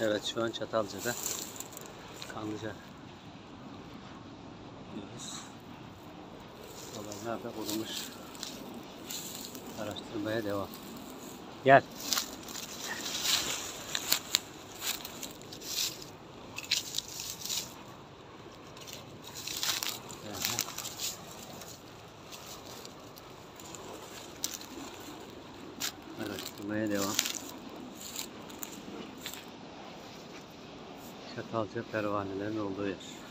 Evet şu an Çatalca'da. Kanlıca. Diyoruz. Olanlar da kurumuş. Araştırmaya devam. Gel. Araştırmaya devam. Çatalca pervanelerin olduğu yer.